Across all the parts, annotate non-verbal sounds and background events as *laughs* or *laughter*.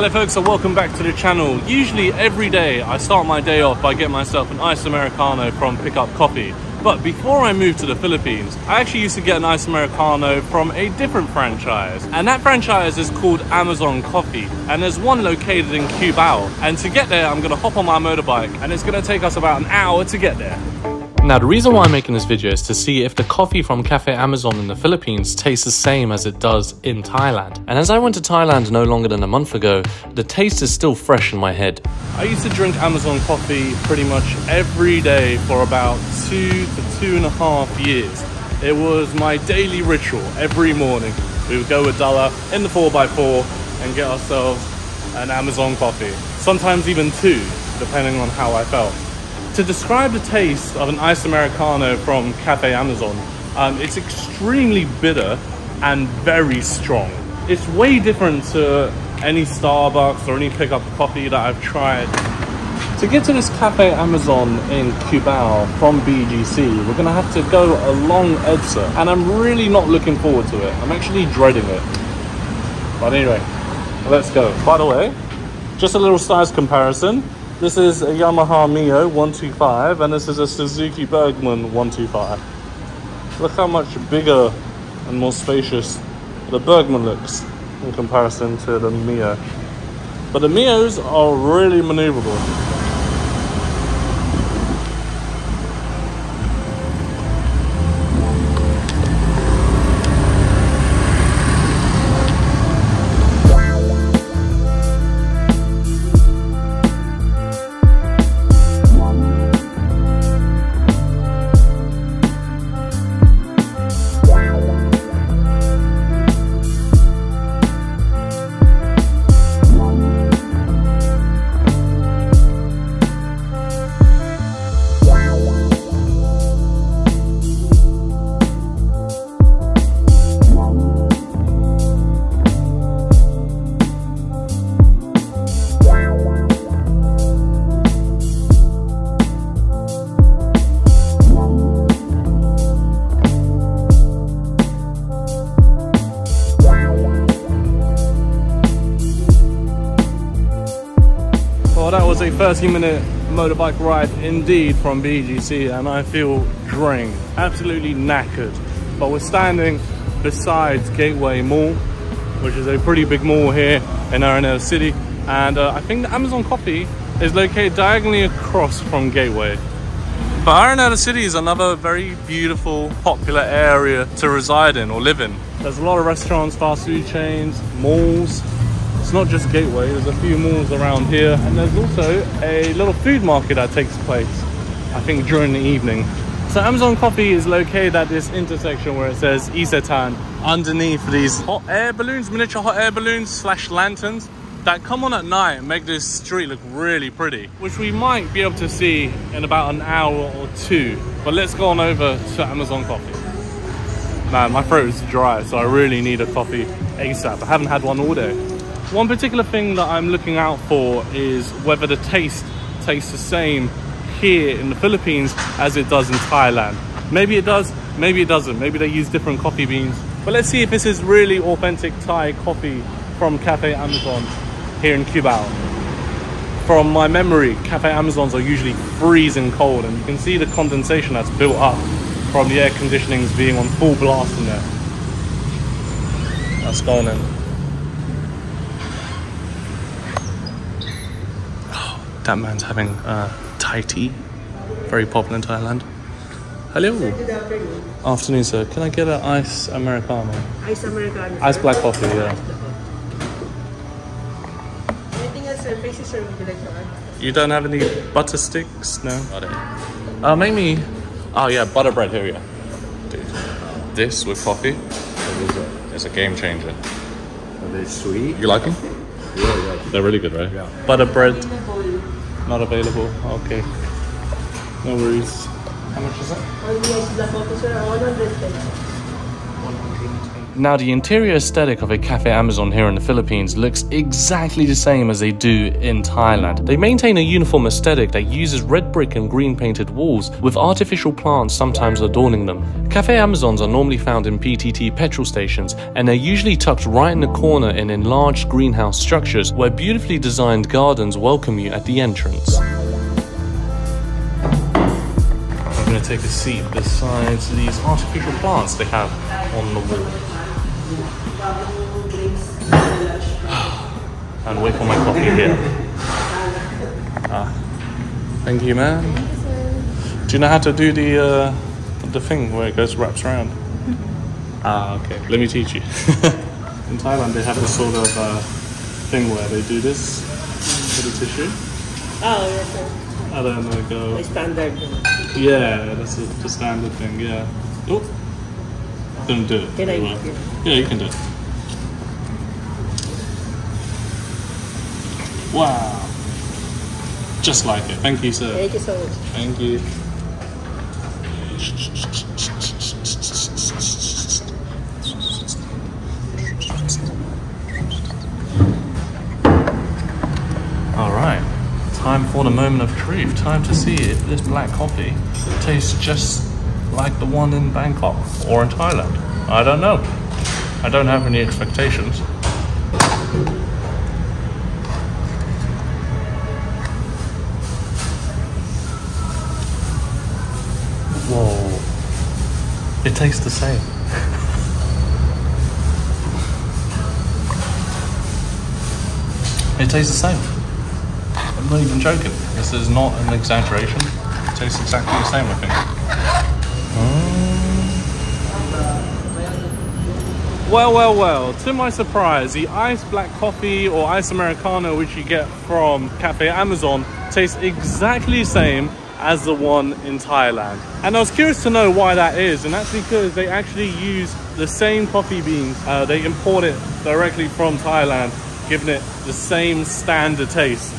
Hello folks and welcome back to the channel. Usually every day I start my day off by getting myself an iced Americano from Pickup Coffee. But before I moved to the Philippines, I actually used to get an iced Americano from a different franchise. And that franchise is called Amazon Coffee. And there's one located in Cubao. And to get there, I'm gonna hop on my motorbike and it's gonna take us about an hour to get there. Now the reason why I'm making this video is to see if the coffee from Cafe Amazon in the Philippines tastes the same as it does in Thailand. And as I went to Thailand no longer than a month ago, the taste is still fresh in my head. I used to drink Amazon coffee pretty much every day for about two to two and a half years. It was my daily ritual every morning. We would go with Dalla in the 4x4 and get ourselves an Amazon coffee. Sometimes even two, depending on how I felt. To describe the taste of an iced Americano from Cafe Amazon, um, it's extremely bitter and very strong. It's way different to any Starbucks or any pickup coffee that I've tried. To get to this Cafe Amazon in Cubao from BGC, we're gonna have to go along EDSA, and I'm really not looking forward to it. I'm actually dreading it. But anyway, let's go. By the way, just a little size comparison. This is a Yamaha Mio 125 and this is a Suzuki Burgman 125. Look how much bigger and more spacious the Burgman looks in comparison to the Mio. But the Mios are really maneuverable. Well, that was a 30 minute motorbike ride indeed from BGC and I feel drained, absolutely knackered. But we're standing beside Gateway Mall, which is a pretty big mall here in Araneta City. And uh, I think the Amazon Coffee is located diagonally across from Gateway. But Araneta City is another very beautiful, popular area to reside in or live in. There's a lot of restaurants, fast food chains, malls, it's not just Gateway, there's a few malls around here and there's also a little food market that takes place, I think during the evening. So Amazon Coffee is located at this intersection where it says Isetan underneath these hot air balloons, miniature hot air balloons slash lanterns that come on at night and make this street look really pretty, which we might be able to see in about an hour or two. But let's go on over to Amazon Coffee. Man, my throat is dry, so I really need a coffee ASAP. I haven't had one all day. One particular thing that I'm looking out for is whether the taste tastes the same here in the Philippines as it does in Thailand. Maybe it does, maybe it doesn't. Maybe they use different coffee beans. But let's see if this is really authentic Thai coffee from Cafe Amazon here in Cubao. From my memory, Cafe Amazons are usually freezing cold and you can see the condensation that's built up from the air conditionings being on full blast in there. That's going in. That man's having uh, Thai tea, very popular in Thailand. Hello. Good afternoon. Afternoon, sir. Can I get an ice Americano? Ice Americano. Ice black coffee, yeah. Anything else, sir? Faces, sir, would you like to add? You don't have any butter sticks? No? Got it. Uh, make me... Oh, yeah, butter bread. Here we go. Dude, this with coffee is a game changer. Are they sweet? You like them? Yeah, yeah. They're really good, right? Yeah. Butter bread, not available. Okay. No worries. How much is that? Only ice black coffee, sir, 110. 110. Now, the interior aesthetic of a Cafe Amazon here in the Philippines looks exactly the same as they do in Thailand. They maintain a uniform aesthetic that uses red brick and green painted walls, with artificial plants sometimes adorning them. Cafe Amazons are normally found in PTT petrol stations, and they're usually tucked right in the corner in enlarged greenhouse structures where beautifully designed gardens welcome you at the entrance. I'm going to take a seat beside these artificial plants they have on the wall. And wait for my coffee here. Ah, thank you, man. Do you know how to do the uh, the thing where it goes wraps around? *laughs* Ah, okay. Let me teach you. *laughs* In Thailand, they have this sort of uh, thing where they do this for the tissue, Oh, yes, sir. and then they go. My standard. Yeah, that's the, the standard thing. Yeah. Oh, didn't do it. Can I very eat well. it? Yeah, you can do it. Wow. Just like it. Thank you, sir. Thank you so much. Thank you. All right, time for the moment of truth. Time to see if this black coffee tastes just like the one in Bangkok or in Thailand. I don't know. I don't have any expectations. Whoa. It tastes the same. it tastes the same. I'm not even joking. This is not an exaggeration. It tastes exactly the same, I think. Well, well, well, to my surprise, the iced black coffee or iced Americano which you get from Cafe Amazon tastes exactly the same as the one in Thailand. And I was curious to know why that is, and that's because they actually use the same coffee beans. Uh, they import it directly from Thailand, giving it the same standard taste.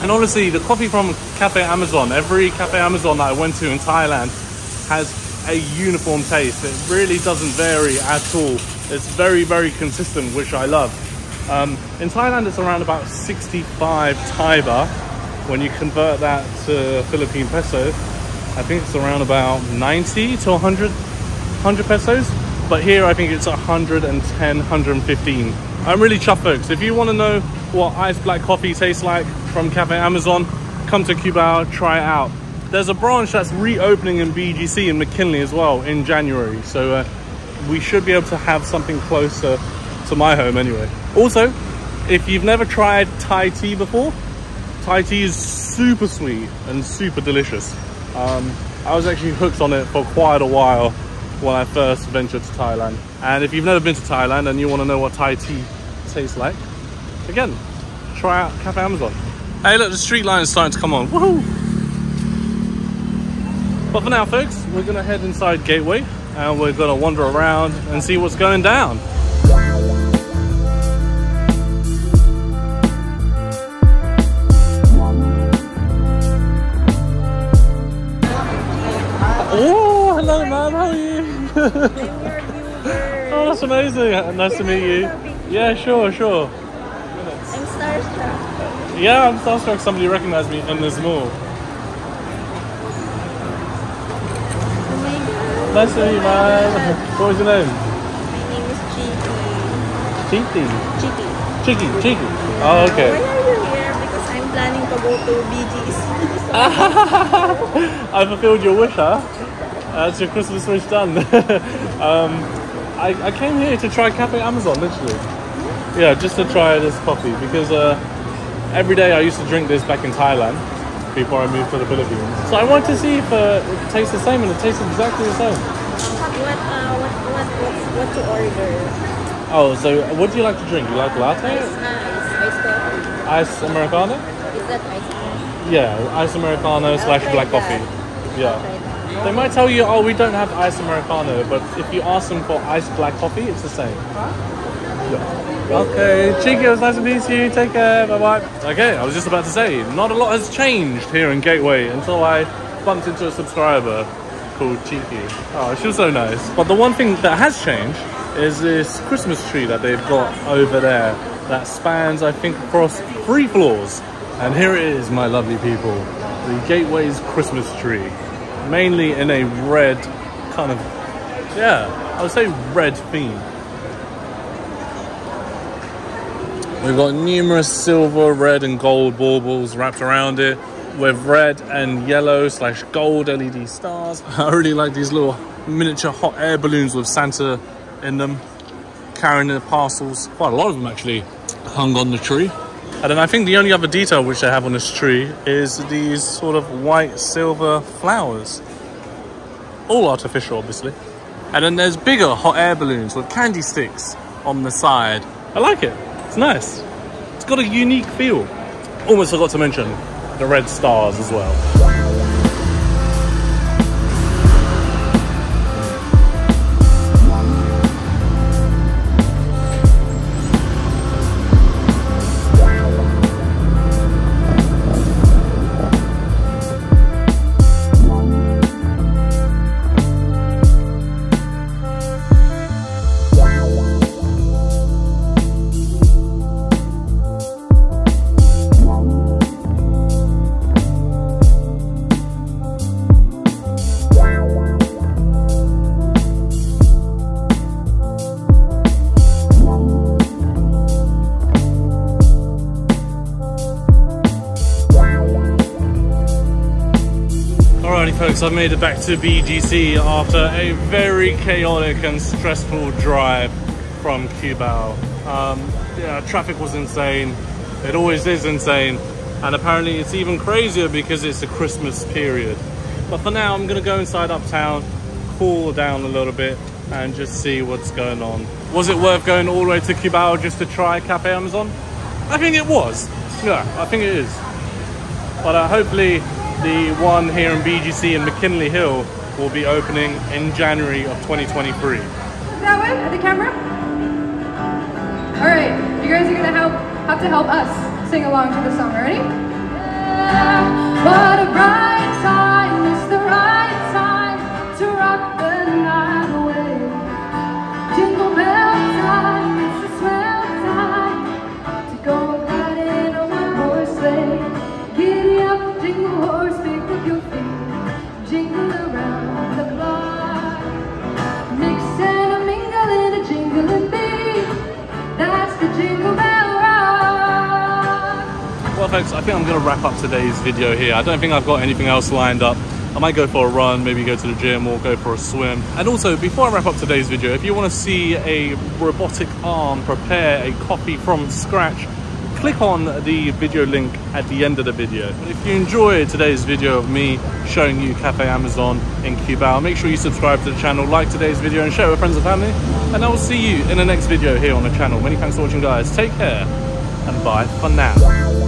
And honestly, the coffee from Cafe Amazon, every Cafe Amazon that I went to in Thailand has a uniform taste. It really doesn't vary at all. It's very, very consistent, which I love. Um, in Thailand, it's around about 65 Thai baht. When you convert that to Philippine peso, I think it's around about 90 to 100, 100 pesos. But here, I think it's 110, 115. I'm really chuffed, folks. If you want to know what iced black coffee tastes like from Cafe Amazon, come to Cubao, try it out. There's a branch that's reopening in BGC in McKinley as well in January. So uh, we should be able to have something closer to my home anyway. Also, if you've never tried Thai tea before, Thai tea is super sweet and super delicious. Um, I was actually hooked on it for quite a while when I first ventured to Thailand. And if you've never been to Thailand and you want to know what Thai tea tastes like, again, try out Cafe Amazon. Hey, look, the street line is starting to come on. Woohoo! But for now, folks, we're going to head inside Gateway and we're going to wander around and see what's going down. Oh, hello, man. How are you? *laughs* oh, that's amazing. Nice to meet you. Yeah, sure, sure. I'm starstruck. Yeah, I'm starstruck. Somebody recognized me in this mall. Oh my god. Nice to meet you, man. What was your name? My name is. Cheeky. Cheeky. Cheeky, Cheeky. Oh, Why okay. are you here? Because I'm planning to go to BGC. *laughs* I fulfilled your wish, huh? That's your Christmas wish done. *laughs* um, I, I came here to try Cafe Amazon, literally. Yeah, just to try this coffee because uh, every day I used to drink this back in Thailand before I moved to the Philippines. So I want to see if uh, it tastes the same, and it tastes exactly the same. what, uh, what, what, what, what to order? Oh, so what do you like to drink? You like latte? Ice, ice, ice coffee. Ice Americano? Is that ice coffee? Yeah, ice Americano I'll slash black that. coffee. Yeah. I'll try that. They might tell you, oh, we don't have ice Americano, but if you ask them for ice black coffee, it's the same. Yeah. Okay, Cheeky, it was nice to meet you. Take care. Bye bye. Okay, I was just about to say, not a lot has changed here in Gateway until I bumped into a subscriber called Cheeky. Oh, she was so nice. But the one thing that has changed is this Christmas tree that they've got over there that spans, I think, across three floors. And here it is, my lovely people. The Gateway's Christmas tree. Mainly in a red kind of, yeah, I would say red theme. We've got numerous silver, red, and gold baubles wrapped around it with red and yellow slash gold LED stars. *laughs* I really like these little miniature hot air balloons with Santa in them, carrying the parcels. Quite a lot of them actually hung on the tree. And then I think the only other detail which they have on this tree is these sort of white silver flowers. All artificial, obviously. And then there's bigger hot air balloons with candy sticks on the side. I like it. It's nice. It's got a unique feel. Almost forgot to mention the red stars as well. Folks, I've made it back to BGC after a very chaotic and stressful drive from Cubao. Um, yeah, traffic was insane. It always is insane. And apparently it's even crazier because it's a Christmas period. But for now, I'm gonna go inside uptown, cool down a little bit and just see what's going on. Was it worth going all the way to Cubao just to try Cafe Amazon? I think it was. Yeah, I think it is. But uh, hopefully the one here in BGC in McKinley Hill will be opening in January of 2023. That way, at the camera. All right, you guys are gonna help have to help us sing along to the song. Ready? Folks, I think I'm going to wrap up today's video here. I don't think I've got anything else lined up. I might go for a run, maybe go to the gym or go for a swim. And also, before I wrap up today's video, if you want to see a robotic arm prepare a coffee from scratch, click on the video link at the end of the video. But if you enjoyed today's video of me showing you Cafe Amazon in Cubao, make sure you subscribe to the channel, like today's video and share it with friends and family. And I will see you in the next video here on the channel. Many thanks for watching guys, take care and bye for now.